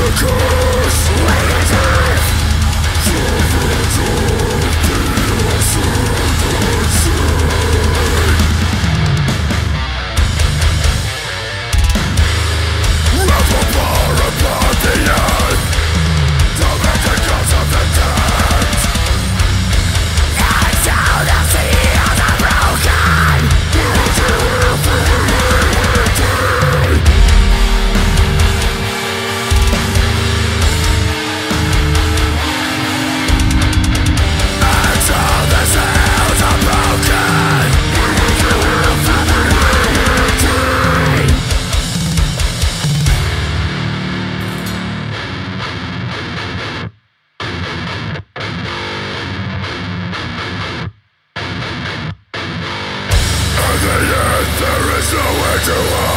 massacre Go